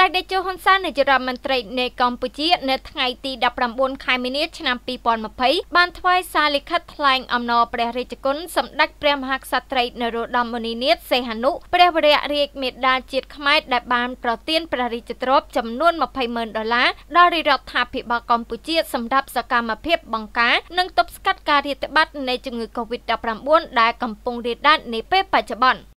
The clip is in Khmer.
កតេជោហ៊ុនសែននាយករដ្ឋមន្ត្រីនៃកម្ពុជា នៅថ្ងៃទី19ខែមីនាឆ្នាំ2020បានថ្វាយសារលិខិតថ្លែងអំណរព្រះរាជគុណសម្ដេចព្រះមហាក្សត្រីនរោត្តមមុនិនាថសីហនុព្រះវរៈរាជមេដាជាតិខ្មែរដែលបានប្រទានព្រះរាជទ្រព្យចំនួន20,000ដុល្លារដល់រាជរដ្ឋាភិបាលកម្ពុជាសម្រាប់សកម្មភាពបង្ការនិងទប់ស្កាត់ការរាតត្បាតនៃជំងឺ Covid-19 ដែលកំពុងរាលដាលនាពេលបច្ចុប្បន្ន។